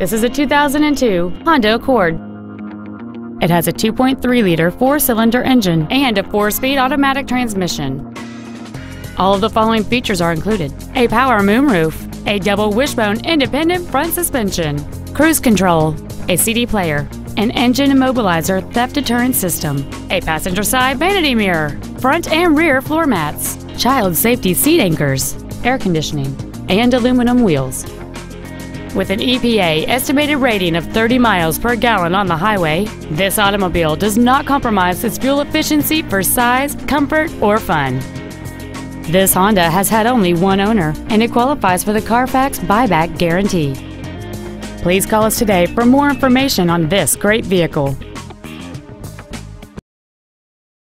This is a 2002 Honda Accord. It has a 2.3-liter four-cylinder engine and a four-speed automatic transmission. All of the following features are included. A power moonroof, a double wishbone independent front suspension, cruise control, a CD player, an engine immobilizer theft deterrent system, a passenger side vanity mirror, front and rear floor mats, child safety seat anchors, air conditioning, and aluminum wheels. With an EPA estimated rating of 30 miles per gallon on the highway, this automobile does not compromise its fuel efficiency for size, comfort, or fun. This Honda has had only one owner, and it qualifies for the Carfax buyback guarantee. Please call us today for more information on this great vehicle.